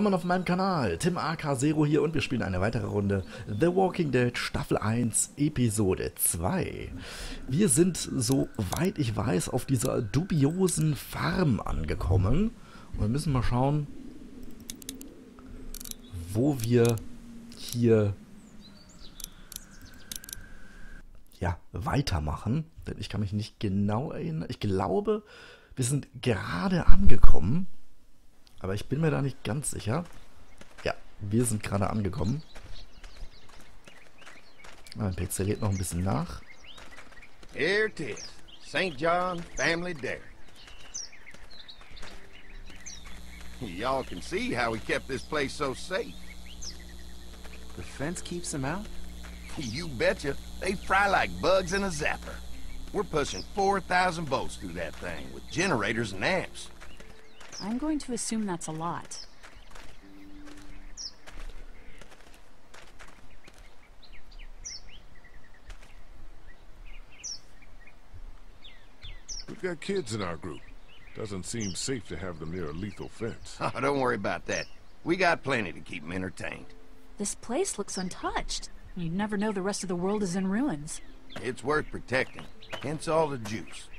Willkommen auf meinem Kanal. Tim AK Zero hier und wir spielen eine weitere Runde The Walking Dead Staffel 1 Episode 2. Wir sind, soweit ich weiß, auf dieser dubiosen Farm angekommen. Und wir müssen mal schauen, wo wir hier ja, weitermachen. Denn ich kann mich nicht genau erinnern. Ich glaube, wir sind gerade angekommen. Aber ich bin mir da nicht ganz sicher. Ja, wir sind gerade angekommen. Mein PC lädt noch ein bisschen nach. Here it is. St. John Family Dairy. Y'all can see how we kept this place so safe. The fence keeps them out? You betcha. They fry like bugs in a zapper. We're pushing 4,000 volts through that thing with generators and amps. I'm going to assume that's a lot. We've got kids in our group. Doesn't seem safe to have them near a lethal fence. Oh, don't worry about that. We got plenty to keep them entertained. This place looks untouched. You'd never know the rest of the world is in ruins. It's worth protecting. Hence all the juice.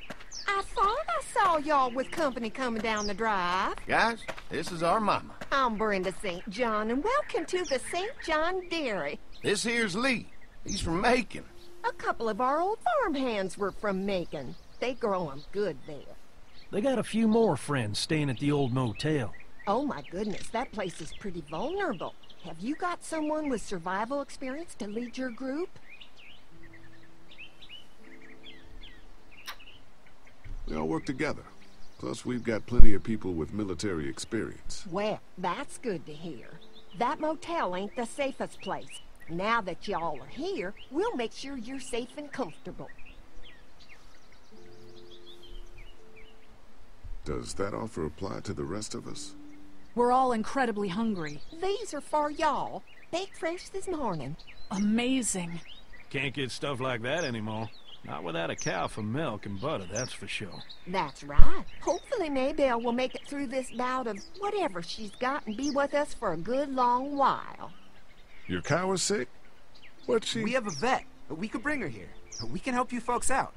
I thought I saw y'all with company coming down the drive. Guys, this is our mama. I'm Brenda St. John, and welcome to the St. John Dairy. This here's Lee. He's from Macon. A couple of our old farm hands were from Macon. They grow 'em good there. They got a few more friends staying at the old motel. Oh my goodness, that place is pretty vulnerable. Have you got someone with survival experience to lead your group? We all work together. Plus, we've got plenty of people with military experience. Well, that's good to hear. That motel ain't the safest place. Now that y'all are here, we'll make sure you're safe and comfortable. Does that offer apply to the rest of us? We're all incredibly hungry. These are for y'all. Baked fresh this morning. Amazing. Can't get stuff like that anymore. Not without a cow for milk and butter, that's for sure. That's right. Hopefully Maybelle will make it through this bout of whatever she's got and be with us for a good long while. Your cow is sick? What's she... We have a vet. We could bring her here. We can help you folks out.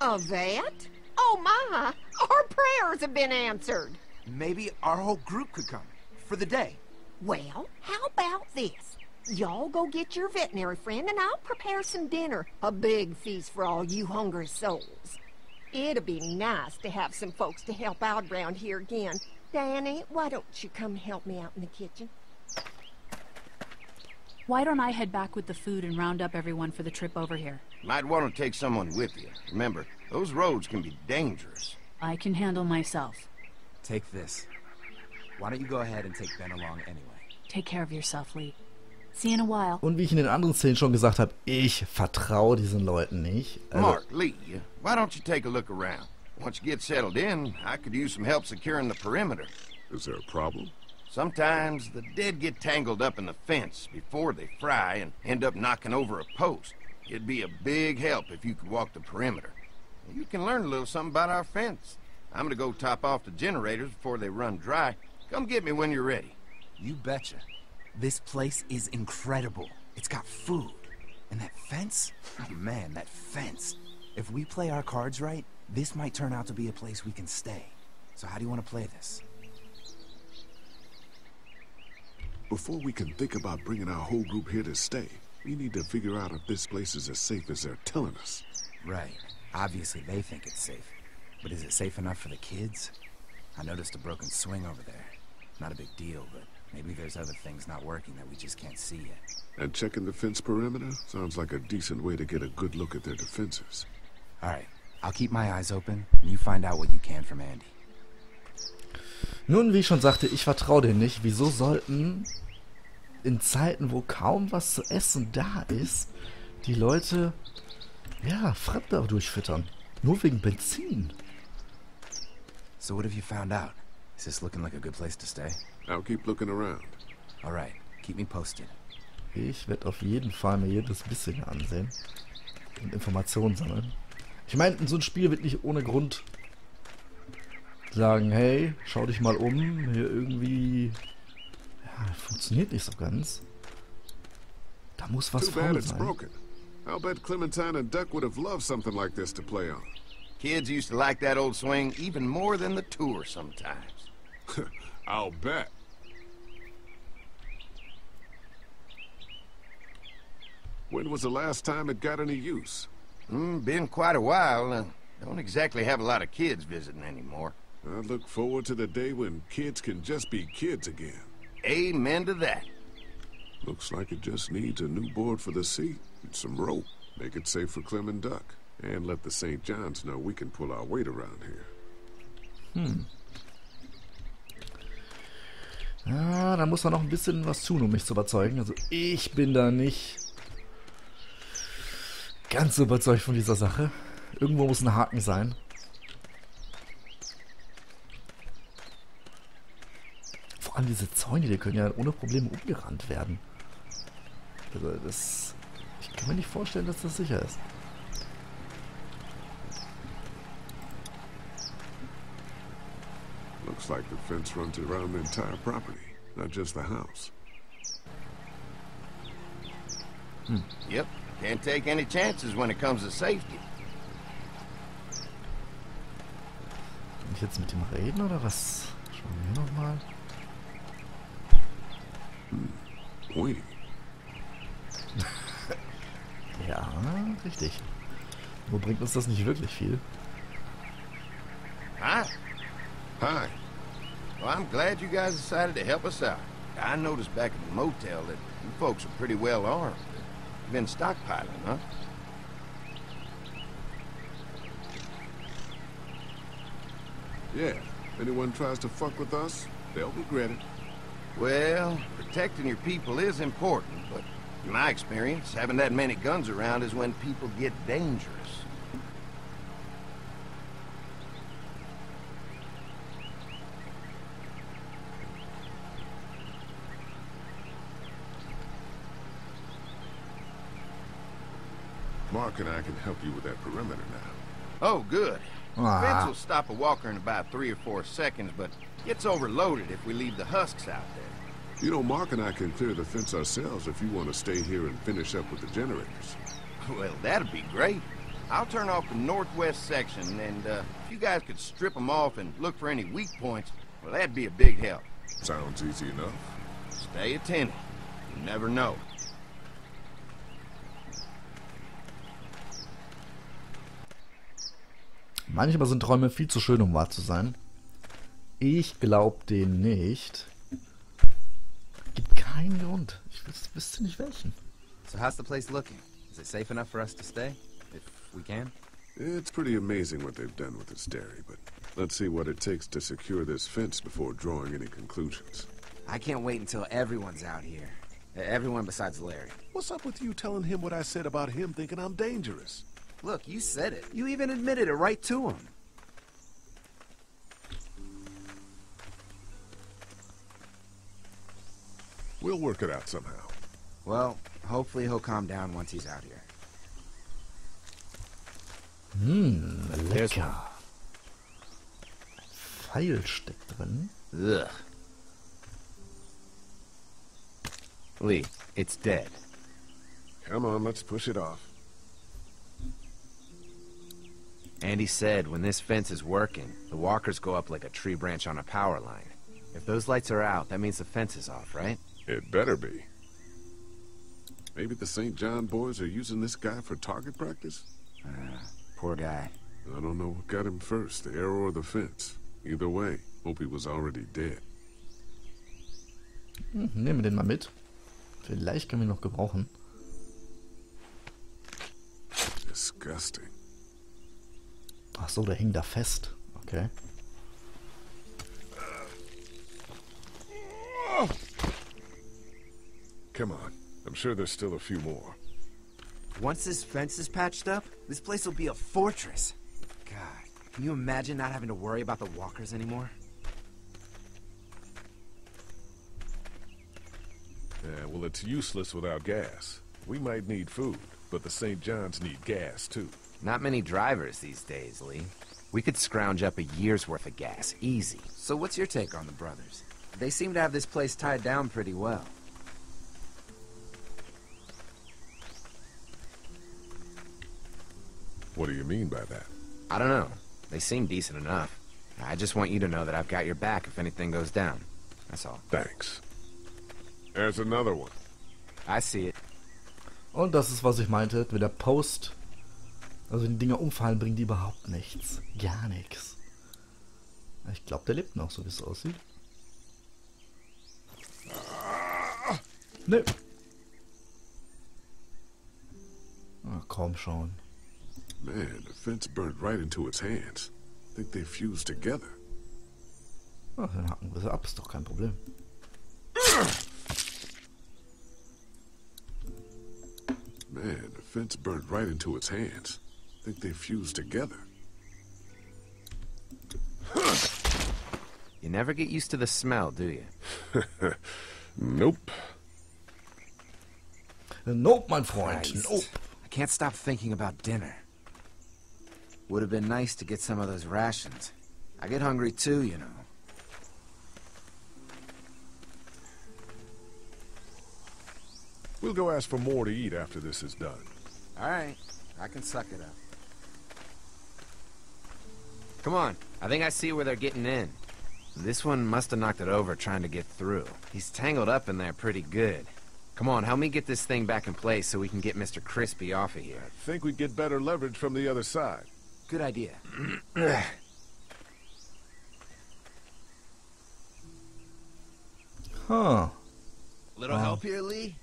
A vet? Oh my! Our prayers have been answered. Maybe our whole group could come. For the day. Well, how about this? Y'all go get your veterinary friend and I'll prepare some dinner. A big feast for all you hungry souls. It'd be nice to have some folks to help out around here again. Danny, why don't you come help me out in the kitchen? Why don't I head back with the food and round up everyone for the trip over here? Might want to take someone with you. Remember, those roads can be dangerous. I can handle myself. Take this. Why don't you go ahead and take Ben along anyway? Take care of yourself, Lee. See you in a while. Und wie ich in den anderen Szenen schon gesagt habe, ich vertraue diesen Leuten nicht. Also, Mark, Lee, why don't you take a look around? Once you get settled in, I could use some help securing the perimeter. Is there a problem? Sometimes the dead get tangled up in the fence before they fry and end up knocking over a post. It'd be a big help if you could walk the perimeter. You can learn a little something about our fence. I'm gonna go top off the generators before they run dry. Come get me when you're ready. You betcha. This place is incredible. It's got food. And that fence? Oh man, that fence. If we play our cards right, this might turn out to be a place we can stay. So how do you want to play this? Before we can think about bringing our whole group here to stay, we need to figure out if this place is as safe as they're telling us. Right. Obviously they think it's safe. But is it safe enough for the kids? I noticed a broken swing over there. Not a big deal, but maybe there's other things not working that we just can't see yet. And checking the fence perimeter sounds like a decent way to get a good look at their defenses. Alright, I'll keep my eyes open, and you find out what you can from Andy. Nun, wie ich schon sagte, ich vertraue denen nicht. Wieso sollten in Zeiten, wo kaum was zu essen da ist, die Leute, ja, Fremde durchfüttern? Nur wegen Benzin. So what have you found out? Is this looking like a good place to stay? I'll keep looking around. Alright, keep me posted. Ich werde auf jeden Fall mir jedes bisschen ansehen und Informationen sammeln. Ich meine, so ein Spiel wird nicht ohne Grund sagen, hey, schau dich mal um, hier irgendwie funktioniert nicht so ganz. Da muss was Too bad faul it's sein. broken. I'll bet Clementine and Duck would have loved something like this to play on. Kids used to like that old swing even more than the tour sometimes. I'll bet. When was the last time it got any use? Mm, been quite a while. Uh, don't exactly have a lot of kids visiting anymore. I look forward to the day when kids can just be kids again. Amen to that. Looks like it just needs a new board for the seat and some rope. Make it safe for Clem and Duck. And let the St. John's know we can pull our weight around here. Hmm. Ah, da muss man noch ein bisschen was tun, um mich zu überzeugen. Also ich bin da nicht ganz so überzeugt von dieser Sache. Irgendwo muss ein Haken sein. Vor allem diese Zäune, die können ja ohne Probleme umgerannt werden. Also das... Ich kann mir nicht vorstellen, dass das sicher ist. Looks like the fence runs around the entire property, not just the house. Yep. Can't take any chances when it comes to safety. Kann ich jetzt mit ihm reden oder was? Schauen wir nochmal. Wait, hm. Ja, richtig. Nur bringt uns das nicht wirklich viel. Hi. hi. Well, I'm glad you guys decided to help us out. I noticed back at the motel that you folks are pretty well armed. Been stockpiling, huh? Yeah, if anyone tries to fuck with us, they'll regret it. Well, protecting your people is important, but in my experience, having that many guns around is when people get dangerous. Mark and I can help you with that perimeter now. Oh, good. Ah. Fence will stop a walker in about three or four seconds, but gets overloaded if we leave the husks out there. You know, Mark and I can clear the fence ourselves if you want to stay here and finish up with the generators. Well, that'd be great. I'll turn off the northwest section, and uh, if you guys could strip them off and look for any weak points, well, that'd be a big help. Sounds easy enough. Stay attentive. You never know. Manchmal sind Träume viel zu schön, um wahr zu sein. Ich glaub den nicht. Gibt keinen Grund. Ich wüs- wüsste nicht welchen. So how's the place looking? Is it safe enough for us to stay? If we can? It's pretty amazing what they've done with this dairy, but let's see what it takes to secure this fence before drawing any conclusions. I can't wait until everyone's out here. Everyone besides Larry. What's up with you telling him what I said about him thinking I'm dangerous? Look, you said it. You even admitted it right to him. We'll work it out somehow. Well, hopefully he'll calm down once he's out here. Hm, lecker. Pfeil steckt drin. Ugh. Lee, it's dead. Come on, let's push it off. Andy said when this fence is working, the walkers go up like a tree branch on a power line. If those lights are out, that means the fence is off, right? It better be. Maybe the St. John boys are using this guy for target practice? Ah, poor guy. I don't know what got him first, the arrow or the fence. Either way, hope he was already dead. Hm, nehmen wir den mal mit. Vielleicht können wir ihn noch gebrauchen. Disgusting. Ach so, der hing da fest. Okay. Come on. I'm sure there's still a few more. Once this fence is patched up, this place will be a fortress. God, can you imagine not having to worry about the walkers anymore? Yeah, well, it's useless without gas. We might need food, but the St. John's need gas, too. Not many drivers these days, Lee. We could scrounge up a year's worth of gas, easy. So what's your take on the brothers? They seem to have this place tied down pretty well. What do you mean by that? I don't know. They seem decent enough. I just want you to know that I've got your back if anything goes down. That's all. Thanks. There's another one. I see it. Und das ist, was ich meinte mit der Post. Also die Dinger umfallen, bringen die überhaupt nichts. Gar nichts. Ich glaube, der lebt noch, so wie es aussieht. Ne. Ah, komm schon. Man, the fence burnt right into its hands. Think they fused together. Ah, dann hacken wir sie ab, ist doch kein Problem. Man, the fence burnt right into its hands. Think they fused together. You never get used to the smell, do you? Nope. Uh, nope, my friend. Christ. Nope. I can't stop thinking about dinner. Would have been nice to get some of those rations. I get hungry too, you know. We'll go ask for more to eat after this is done. All right, I can suck it up. Come on, I think I see where they're getting in. This one must have knocked it over trying to get through. He's tangled up in there pretty good. Come on, help me get this thing back in place so we can get Mr. Crispy off of here. I think we'd get better leverage from the other side. Good idea. Huh. Little Wow. help here, Lee?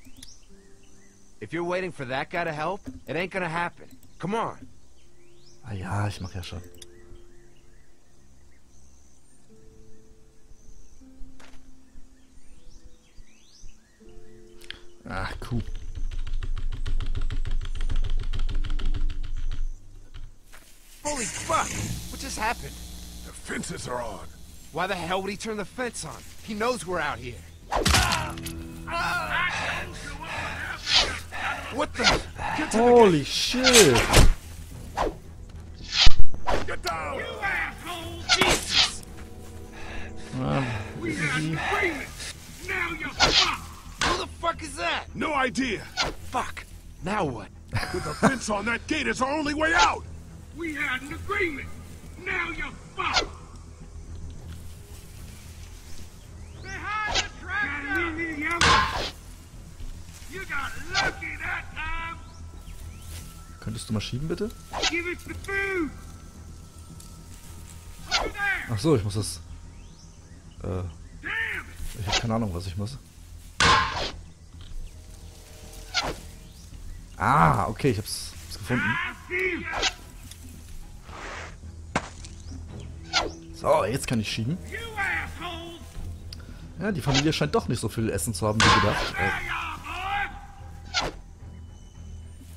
If you're waiting for that guy to help, it ain't gonna happen. Come on. Ah ja, ich mach ja schon. Ach, cool. Holy fuck! What just happened? The fences are on. Why the hell would he turn the fence on? He knows we're out here. What the? Get to Holy shit! Get down! You asshole! Jesus! Ähm, Who the fuck is that? No idea. Fuck. Now what? With the fence on that gate is our only way out. We had an agreement. Now you're fucked. Behind the tractor. You got lucky that time. könntest du mal schieben, bitte? Give us the food. Ach so, ich muss das... Äh, Damn it. ich habe keine Ahnung, was ich muss. Ah, okay, ich hab's, hab's gefunden. I see you. So, jetzt kann ich schieben. You assholes. Ja, die Familie scheint doch nicht so viel Essen zu haben wie gedacht. There you are,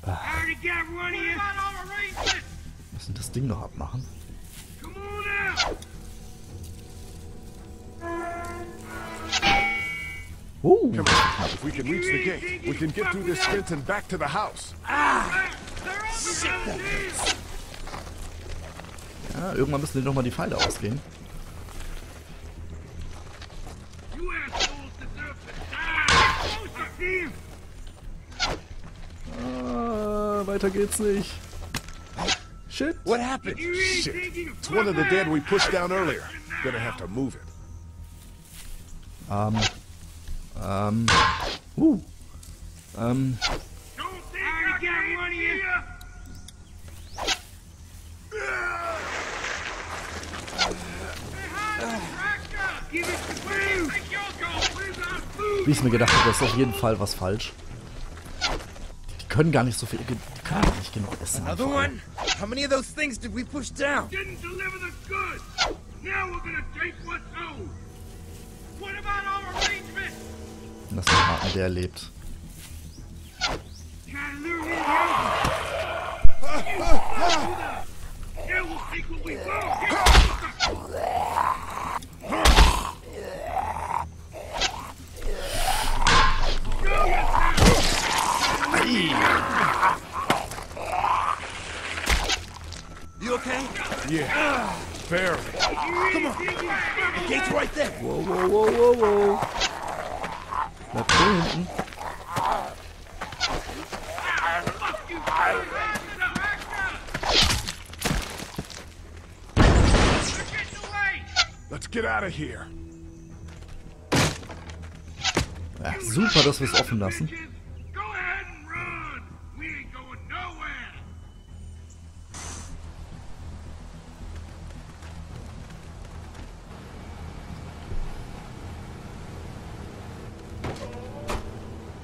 boy. Already got one of you. What about all the arrangements? Wir müssen das Ding noch abmachen. Uh, If we can reach the gate, we can get through this fence and back to the house. Down here. ja, irgendwann müssen die nochmal die Pfeile ausgehen. You assholes deserve to die. I. Ah, weiter geht's nicht. Shit. What happened? Shit. It's one of the dead we pushed down earlier. Gonna have to move it. Ähm. Ähm. Uh. Ähm. Wie ich mir gedacht habe, das ist auf jeden Fall was falsch. Die können gar nicht so viel. Die können gar nicht genug essen. Another one? How many of those things did we push down? Didn't deliver the goods. Now we're gonna take what's owed. What about our? Lass mich raten, der lebt. Trying to lure me to Now we'll take what we want. You okay? Yeah. Barely. Come on. The gate's right there. Whoa, whoa, whoa, whoa, whoa. Bleib da hinten. They're getting away! Let's get out of here. Ja, super, dass wir es offen lassen. Bitches, Go ahead and run! We ain't going nowhere!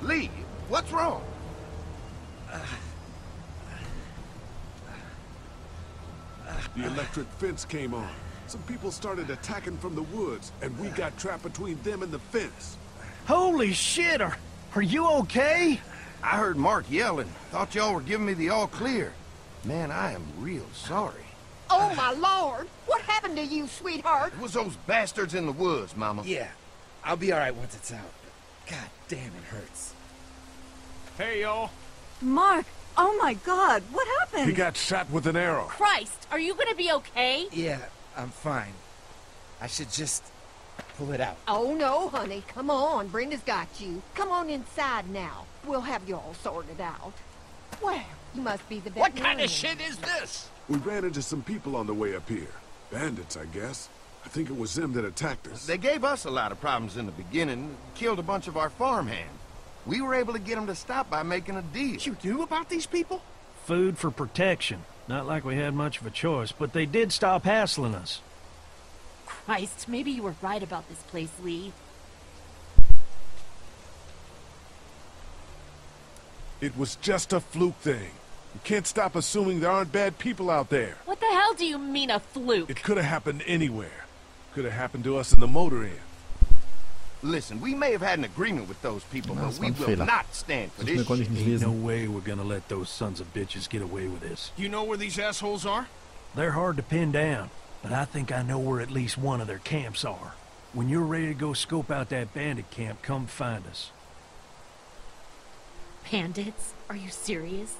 Lee, what's wrong? The electric fence came on. Some people started attacking from the woods, and we got trapped between them and the fence. Holy shit, are, are you okay? I heard Mark yelling. Thought y'all were giving me the all clear. Man, I am real sorry. Oh, my lord! What happened to you, sweetheart? It was those bastards in the woods, Mama. Yeah, I'll be alright once it's out. God damn, it hurts. Hey, y'all. Mark! Oh my god, what happened? He got shot with an arrow. Christ, are you gonna be okay? Yeah, I'm fine. I should just pull it out. Oh, no, honey. Come on. Brenda's got you. Come on inside now. We'll have you all sorted out. Well, you must be the best. What kind of shit is this? We ran into some people on the way up here. Bandits, I guess. I think it was them that attacked us. They gave us a lot of problems in the beginning, killed a bunch of our farmhands. We were able to get them to stop by making a deal. What you do about these people? Food for protection. Not like we had much of a choice, but they did stop hassling us. Christ, maybe you were right about this place, Lee. It was just a fluke thing. You can't stop assuming there aren't bad people out there. What the hell do you mean a fluke? It could have happened anywhere. Could have happened to us in the motor inn. Listen, we may have had an agreement with those people, Na, but we will Fehler. not stand for Das this konnte shit. Ain't no way we're gonna let those sons of bitches get away with this. You know where these assholes are? They're hard to pin down, but I think I know where at least one of their camps are. When you're ready to go scope out that bandit camp, come find us. Bandits? Are you serious?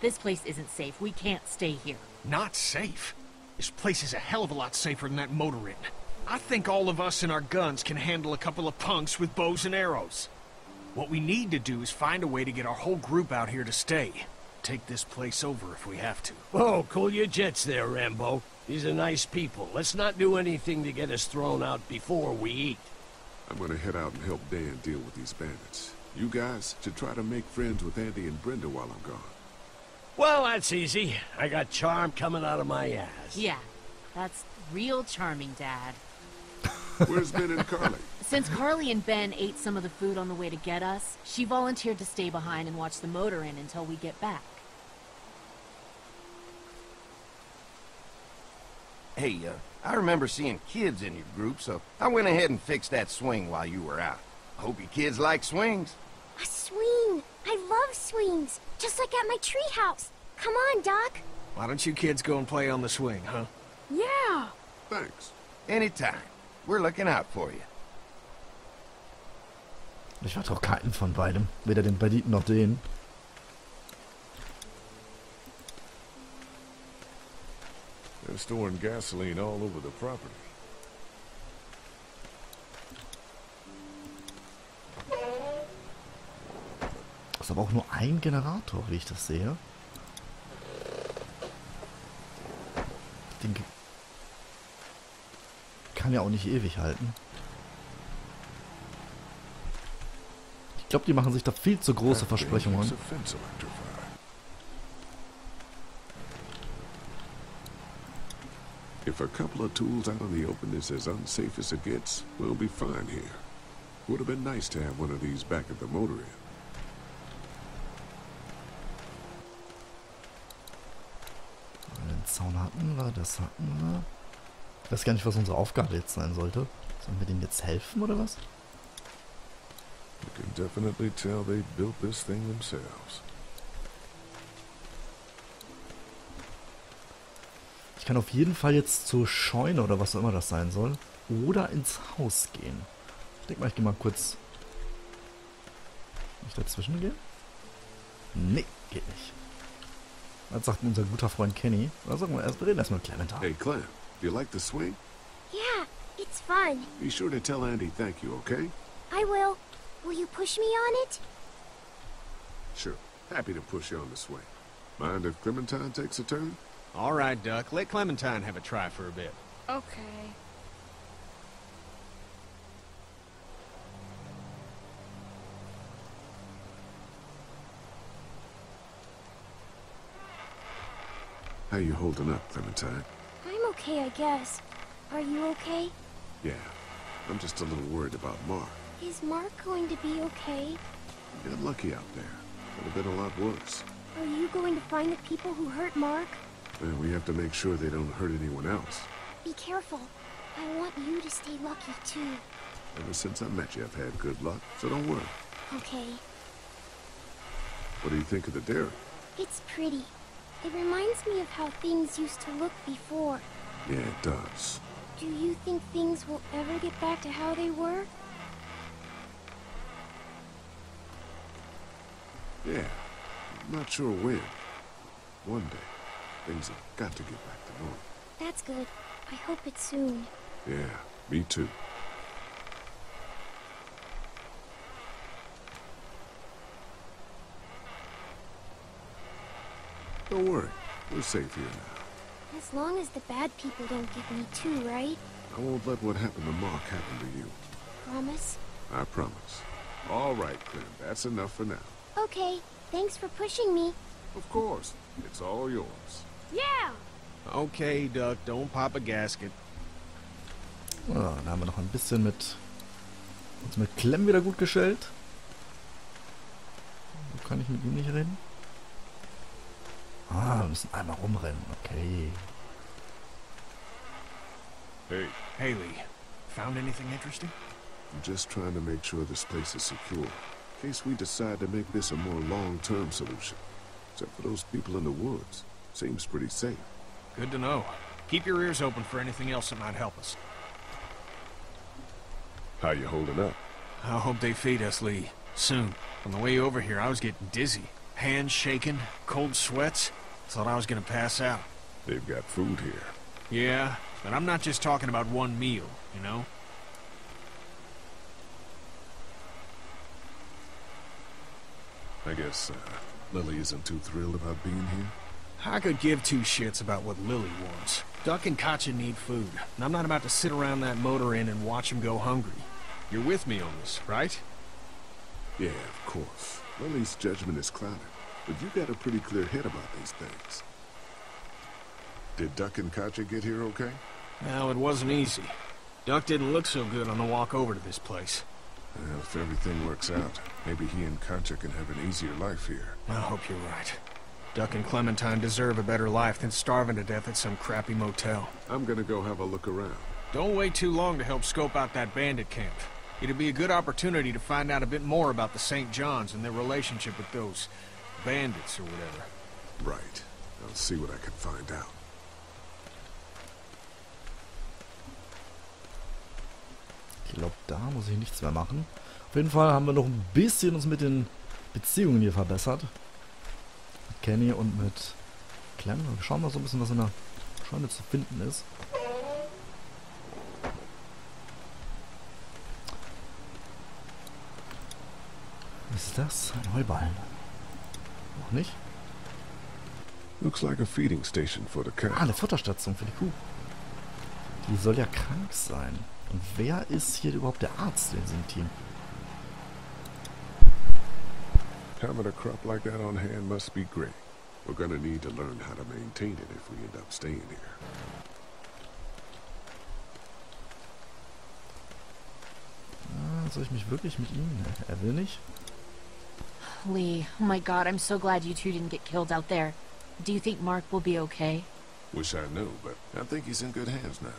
This place isn't safe. We can't stay here. Not safe. This place is a hell of a lot safer than that motor inn. I think all of us and our guns can handle a couple of punks with bows and arrows. What we need to do is find a way to get our whole group out here to stay. Take this place over if we have to. Whoa, cool your jets there, Rambo. These are nice people. Let's not do anything to get us thrown out before we eat. I'm gonna head out and help Dan deal with these bandits. You guys should try to make friends with Andy and Brenda while I'm gone. Well, that's easy. I got charm coming out of my ass. Yeah, that's real charming, Dad. Where's Ben and Carley? Since Carley and Ben ate some of the food on the way to get us, she volunteered to stay behind and watch the motor inn until we get back. Hey, uh, I remember seeing kids in your group, so I went ahead and fixed that swing while you were out. I hope your kids like swings. A swing! I love swings! Just like at my treehouse! Come on, Doc! Why don't you kids go and play on the swing, huh? Yeah! Thanks. Anytime. We're looking out for you. Ich vertraue keinen von beidem. Weder den Banditen noch den. They're storing gasoline all over the property. Ist aber auch nur ein Generator, wie ich das sehe. Den ge- kann ja auch nicht ewig halten. Ich glaube, die machen sich da viel zu große Versprechungen. If a couple of tools out in the open is as unsafe as it gets, we'll be fine here. Would have been nice to have one of these back at the motor inn. Den Zaun hatten wir, das hatten wir. Ich weiß gar nicht, was unsere Aufgabe jetzt sein sollte. Sollen wir denen jetzt helfen oder was? You can definitely tell they built this thing themselves. Ich kann auf jeden Fall jetzt zur Scheune oder was auch immer das sein soll. Oder ins Haus gehen. Ich denke mal, ich gehe mal kurz. Nicht dazwischen gehen? Nee, geht nicht. Was sagt unser guter Freund Kenny? Oder sagen wir erst, wir reden erstmal mit Clementine. Hey, Clem, you like the swing? Yeah, it's fun. Be sure to tell Andy thank you, okay? I will. Will you push me on it? Sure. Happy to push you on this way. Mind if Clementine takes a turn? All right, Duck. Let Clementine have a try for a bit. Okay. How you holding up, Clementine? Okay, I guess. Are you okay? Yeah. I'm just a little worried about Mark. Is Mark going to be okay? You got lucky out there. Could have been a lot worse. Are you going to find the people who hurt Mark? Well, we have to make sure they don't hurt anyone else. Be careful. I want you to stay lucky, too. Ever since I met you, I've had good luck, so don't worry. Okay. What do you think of the dairy? It's pretty. It reminds me of how things used to look before. Yeah, it does. Do you think things will ever get back to how they were? Yeah. I'm not sure when. One day, things have got to get back to normal. That's good. I hope it's soon. Yeah, me too. Don't worry. We're safe here now. As long as the bad people don't get me too, right? I won't let what happened to Mark happen to you. Promise? I promise. All right, Clem. That's enough for now. Okay. Thanks for pushing me. Of course. It's all yours. Yeah! Okay, Duck. Don't pop a gasket. Ja, dann haben wir noch ein bisschen mit uns mit Clem wieder gut gestellt. Wo kann ich mit ihm nicht reden? Ah, wir müssen einmal rumrennen. Okay. Hey, Haley, found anything interesting? I'm just trying to make sure this place is secure. In case we decide to make this a more long-term solution. Except for those people in the woods. Seems pretty safe. Good to know. Keep your ears open for anything else that might help us. How you holding up? I hope they feed us, Lee. Soon. On the way over here, I was getting dizzy. Hands shaking, cold sweats. Thought I was gonna pass out. They've got food here. Yeah, but I'm not just talking about one meal, you know? I guess, uh, Lilly isn't too thrilled about being here. I could give two shits about what Lilly wants. Duck and Katjaa need food, and I'm not about to sit around that motor inn and watch them go hungry. You're with me on this, right? Yeah, of course. Lilly's judgment is clouded, but you got a pretty clear head about these things. Did Duck and Katjaa get here okay? Well, it wasn't easy. Duck didn't look so good on the walk over to this place. Well, if everything works out, maybe he and Katjaa can have an easier life here. I hope you're right. Duck and Clementine deserve a better life than starving to death at some crappy motel. I'm gonna go have a look around. Don't wait too long to help scope out that bandit camp. It'd be a good opportunity to find out a bit more about the St. John's and their relationship with those bandits or whatever. Right. I'll see what I can find out. Ich glaube, da muss ich nichts mehr machen. Auf jeden Fall haben wir noch ein bisschen uns mit den Beziehungen hier verbessert. Mit Kenny und mit Clem. Wir schauen mal so ein bisschen, was in der Scheune zu finden ist. Was ist das? Ein Heuballen. Noch nicht? Looks like a feeding station for the Ah, cat. eine Futterstation für die Kuh. Die soll ja krank sein. Und wer ist hier überhaupt der Arzt in diesem Team? Having a crop like that on hand must be great. We're gonna need to learn how to maintain it if we end up staying here. Ah, soll ich mich wirklich mit ihm? Er will nicht. Lee, oh my god, I'm so glad you two didn't get killed out there. Do you think Mark will be okay? Wish I knew, but I think he's in good hands now.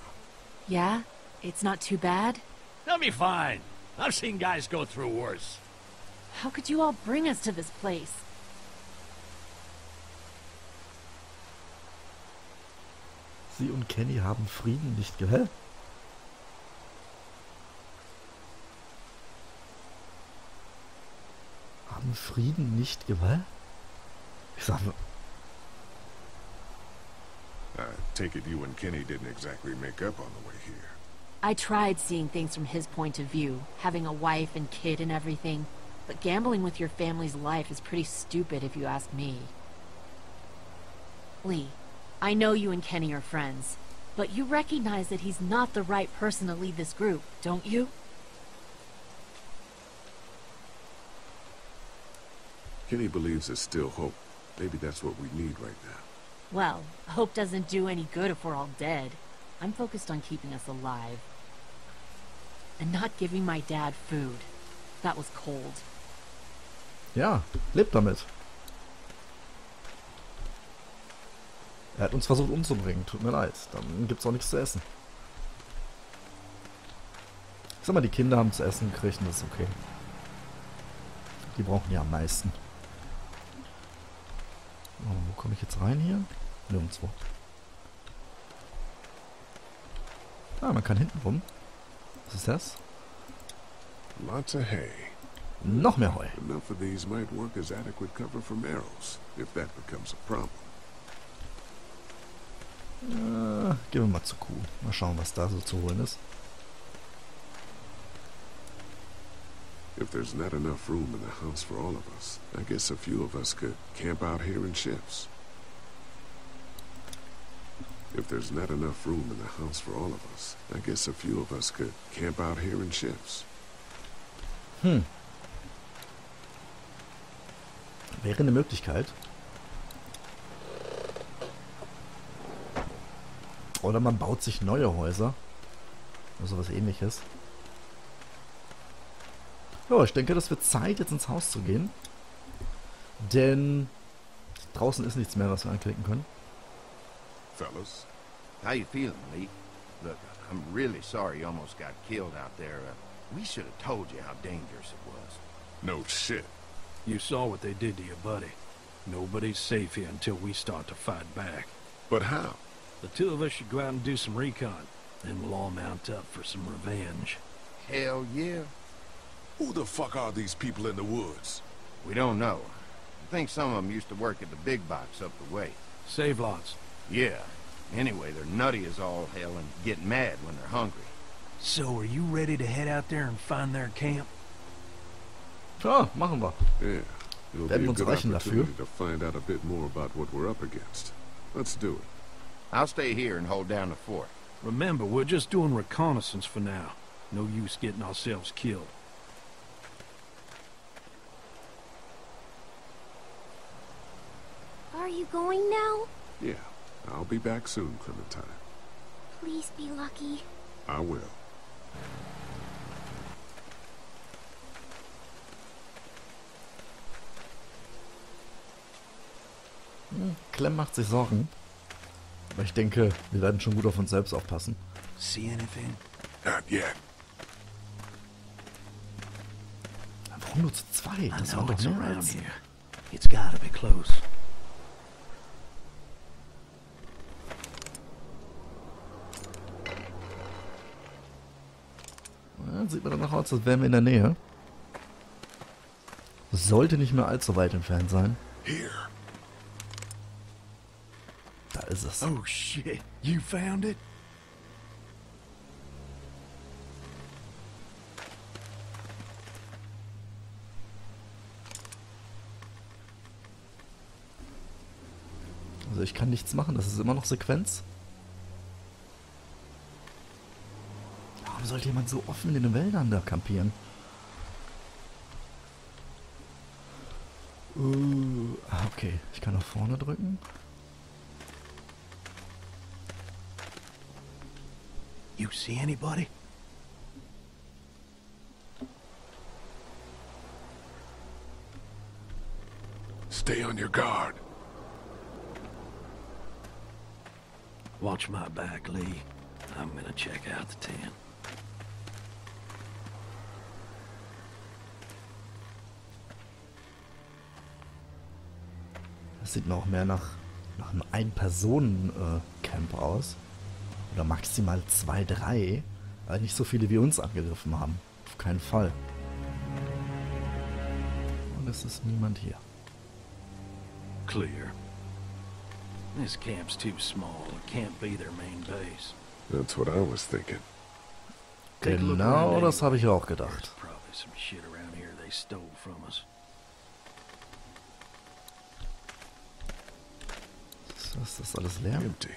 Yeah? It's not too bad? They'll be fine. I've seen guys go through worse. How could you all bring us to this place? Sie und Kenny haben Frieden nicht gehört. Haben Frieden nicht gewählt? Ich sag, I take it you and Kenny didn't exactly make up on the way here. I tried seeing things from his point of view, having a wife and kid and everything, but gambling with your family's life is pretty stupid if you ask me. Lee, I know you and Kenny are friends, but you recognize that he's not the right person to lead this group, don't you? Kenny believes there's still hope. Maybe that's what we need right now. Well, hope doesn't do any good if we're all dead. I'm focused on keeping us alive. And not giving my dad food. That was cold. Ja, lebt damit. Er hat uns versucht umzubringen. Tut mir leid. Dann gibt's auch nichts zu essen. Ich sag mal, die Kinder haben zu essen gekriegt und das ist okay. Die brauchen ja am meisten. Oh, wo komme ich jetzt rein hier? Nirgendwo. Ah, man kann hinten rum. Was ist das? Lots of hay. Noch mehr Heu. Enough of these might work as adequate cover from arrows, if that becomes a problem. Äh, gehen wir mal zur Kuh. Mal schauen, was da so zu holen ist. If there's not enough room in the house for all of us, I guess a few of us could camp out here in shifts. If there's not enough room in the house for all of us, I guess a few of us could camp out here in shifts. Hm. Wäre eine Möglichkeit. Oder man baut sich neue Häuser. Oder sowas ähnliches. Ja, ich denke, das wird Zeit, jetzt ins Haus zu gehen. Denn draußen ist nichts mehr, was wir anklicken können. Fellas, How you feeling, Lee? Look, I'm really sorry you almost got killed out there. Uh, we should have told you how dangerous it was. No shit. You saw what they did to your buddy. Nobody's safe here until we start to fight back. But how? The two of us should go out and do some recon. Then we'll all mount up for some revenge. Hell yeah. Who the fuck are these people in the woods? We don't know. I think some of them used to work at the big box up the way. Save-Lots. Yeah. Anyway, they're nutty as all hell and get mad when they're hungry. So are you ready to head out there and find their camp? Ja, machen wir. yeah, it'll Werden be a good rächen dafür. opportunity to find out a bit more about what we're up against. Let's do it. I'll stay here and hold down the fort. Remember, we're just doing reconnaissance for now. No use getting ourselves killed. Are you going now? Yeah, I'll be back soon, Clementine. Please be lucky. I will. Hm, Clem macht sich Sorgen. Aber ich denke, wir werden schon gut auf uns selbst aufpassen. See anything? Not yet. Warum nur zu zweit? Das war doch it's mehr around als... here. It's gotta be close. Sieht mir danach aus, als wären wir in der Nähe. Sollte nicht mehr allzu weit entfernt sein. Here. Da ist es. Oh shit, you found it? Also ich kann nichts machen, das ist immer noch Sequenz. Sollte jemand so offen in den Wäldern da kampieren? Uh, ah, okay, ich kann nach vorne drücken. You see anybody? Stay on your guard. Watch my back, Lee. I'm gonna check out the tent. Das sieht mir auch mehr nach, nach einem Ein-Personen-Camp aus. Oder maximal zwei, drei. Aber nicht so viele wie uns angegriffen haben. Auf keinen Fall. Und es ist niemand hier. Clear. This camp's too small. It can't be their main base. That's what I was thinking. Take a look Genau das habe ich auch There's gedacht. probably some shit around here they stole from us. Ist das alles leer? Empty.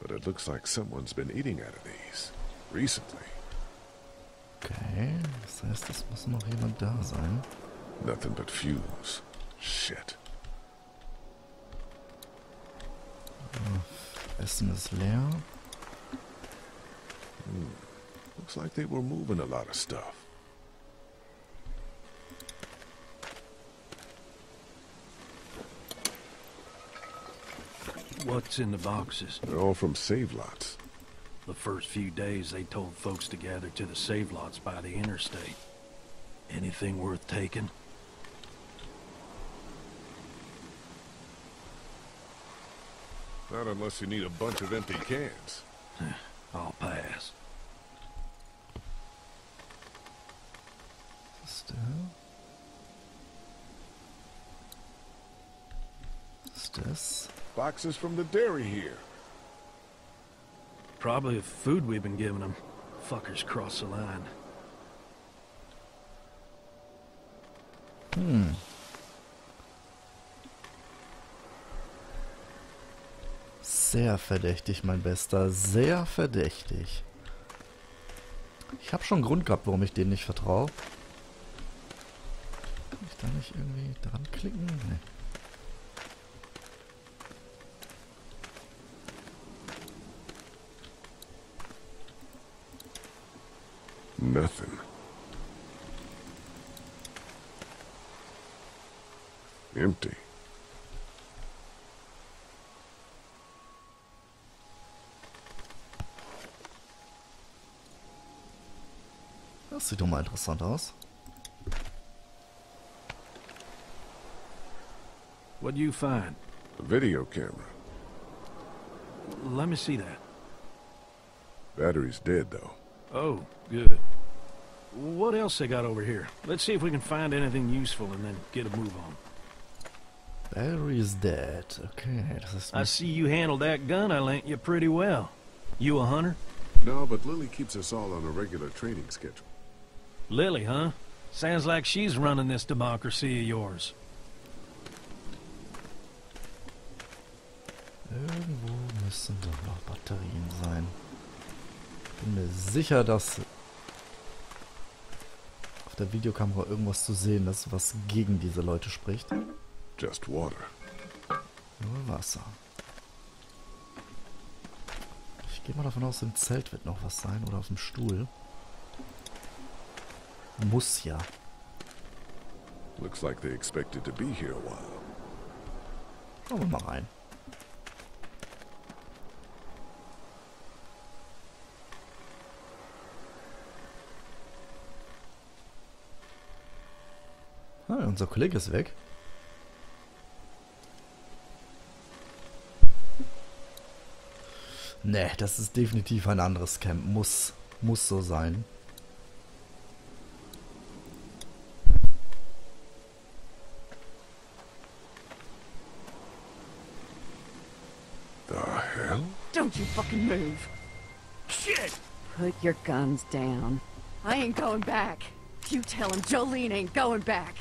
But it looks like someone's been eating out of these. Recently. Okay, das heißt, es muss noch jemand da sein. Nothing but fumes. Shit. Oh, Essen ist leer. Hmm. Looks like they were moving a lot of stuff. What's in the boxes? They're all from Save-Lots. The first few days they told folks to gather to the Save-Lots by the interstate. Anything worth taking? Not unless you need a bunch of empty cans. I'll pass. Ist der? Ist das? Boxes from the dairy here. Probably the food we've been giving them. Fuckers cross the line. Hm. Sehr verdächtig, mein Bester. Sehr verdächtig. Ich habe schon Grund gehabt, warum ich denen nicht vertraue. Kann ich da nicht irgendwie dran klicken? Nee. Nothing. Empty. Das sieht doch mal interessant aus. What do you find? A video camera. Let me see that. Battery's dead, though. Oh, good. What else they got over here? Let's see if we can find anything useful and then get a move on. Battery is dead. Okay, das. I see you handled that gun I lent you pretty well. You a hunter? No, but Lilly keeps us all on a regular training schedule. Lilly, huh? Sounds like she's running this democracy of yours. Sicher, dass auf der Videokamera irgendwas zu sehen ist, was gegen diese Leute spricht. Just water. Nur Wasser. Ich gehe mal davon aus, im Zelt wird noch was sein oder auf dem Stuhl. Muss ja. Looks like they expected to be here a while. Schauen wir mal rein. Unser Kollege ist weg. Ne, das ist definitiv ein anderes Camp. Muss, muss so sein. The hell? Don't you fucking move. Shit! Put your guns down. I ain't going back. You tell him Jolene ain't going back.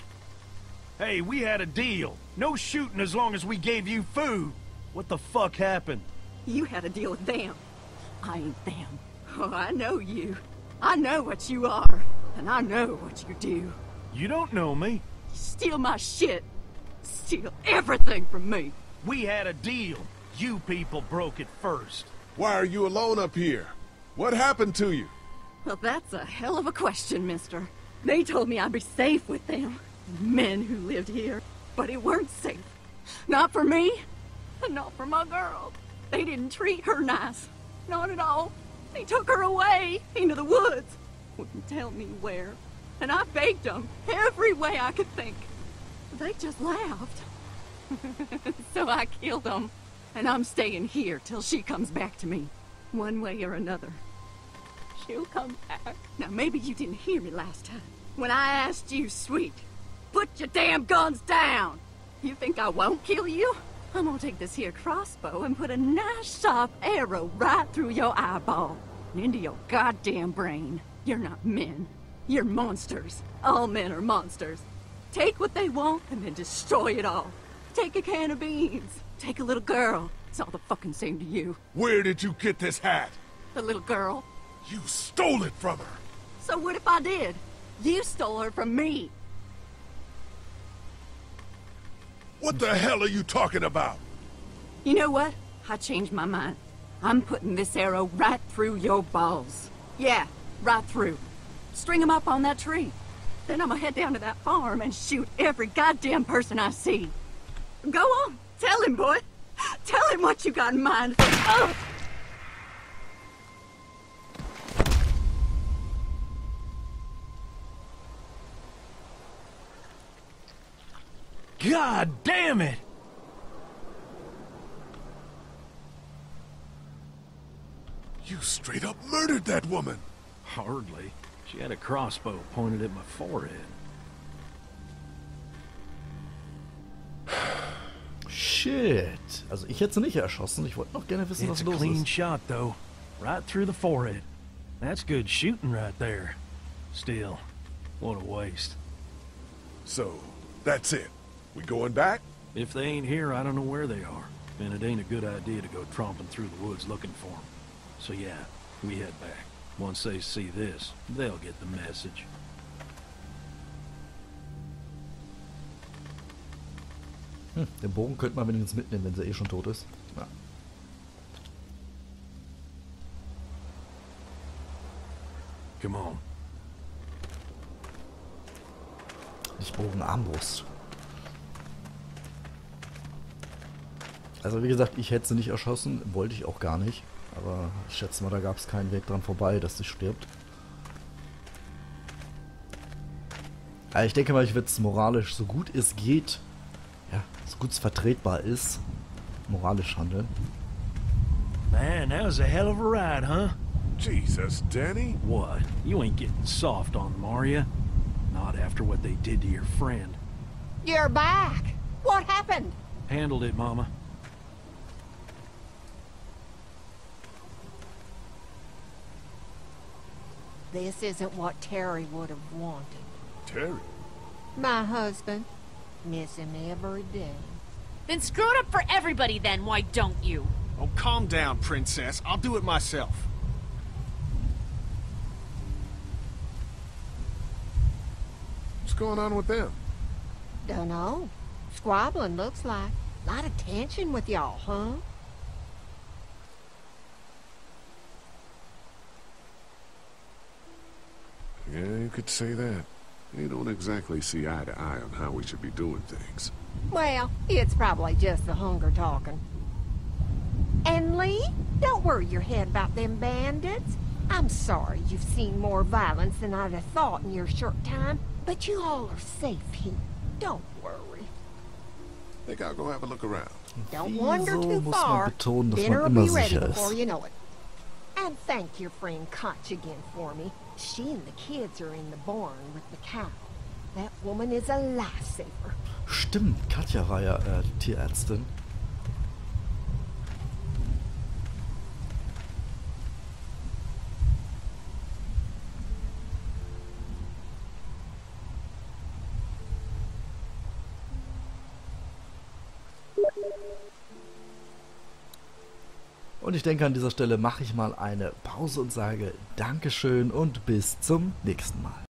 Hey, we had a deal. No shooting as long as we gave you food. What the fuck happened? You had a deal with them. I ain't them. Oh, I know you. I know what you are. And I know what you do. You don't know me. You steal my shit. Steal everything from me. We had a deal. You people broke it first. Why are you alone up here? What happened to you? Well, that's a hell of a question, mister. They told me I'd be safe with them. Men who lived here. But it weren't safe. Not for me. And not for my girl. They didn't treat her nice. Not at all. They took her away into the woods. Wouldn't tell me where. And I begged them every way I could think. They just laughed. so I killed them. And I'm staying here till she comes back to me. One way or another. She'll come back. Now, maybe you didn't hear me last time. When I asked you, sweet, put your damn guns down! You think I won't kill you? I'm gonna take this here crossbow and put a nice sharp arrow right through your eyeball and into your goddamn brain. You're not men. You're monsters. All men are monsters. Take what they want and then destroy it all. Take a can of beans. Take a little girl. It's all the fucking same to you. Where did you get this hat? The little girl. You stole it from her. So what if I did? You stole her from me. What the hell are you talking about? You know what? I changed my mind. I'm putting this arrow right through your balls. Yeah, right through. String String 'em up on that tree. Then I'm gonna head down to that farm and shoot every goddamn person I see. Go on, tell him, boy. Tell him what you got in mind. Oh! God damn it! You straight up murdered that woman. Hardly. She had a crossbow pointed at my forehead. Shit. Also ich hätte sie nicht erschossen. Ich wollte noch gerne wissen, It's was a los clean ist. shot, though. Right through the forehead. That's good shooting right there. Still, what a waste. So, that's it. We going back? If they ain't here, I don't know where they are. And it ain't a good idea to go tromping through the woods looking for them. So yeah, we head back. Once they see this, they'll get the message. Hm, den Bogen könnte man wenigstens mitnehmen, wenn sie eh schon tot ist. Ja. Come on. Nicht Bogen, Armbrust. Also wie gesagt, ich hätte sie nicht erschossen, wollte ich auch gar nicht. Aber ich schätze mal, da gab es keinen Weg dran vorbei, dass sie stirbt. Aber ich denke mal, ich werde es moralisch, so gut es geht, ja, so gut es vertretbar ist, moralisch handeln. Man, that was a hell of a ride, huh? Jesus, Danny. What? You ain't getting soft on ya? Not after what they did to your friend. You're back. What happened? Handled it, Mama. This isn't what Terry would have wanted. Terry? My husband. Miss him every day. Then screw it up for everybody then, why don't you? Oh, calm down, princess. I'll do it myself. What's going on with them? Dunno. Squabbling looks like. A lot of tension with y'all, huh? Yeah, you could say that. They don't exactly see eye to eye on how we should be doing things. Well, it's probably just the hunger talking. And Lee, don't worry your head about them bandits. I'm sorry you've seen more violence than I'd have thought in your short time, but you all are safe here. Don't worry. Think I'll go have a look around. Don't wander too far. Dinner will be ready sicher before ist? you know it. And thank your friend Koch again for me. She and the kids are in the barn with the cow. That woman is a lifesaver. Stimmt, Katja war ja äh, Tierärztin. Ich denke, an dieser Stelle mache ich mal eine Pause und sage Dankeschön und bis zum nächsten Mal.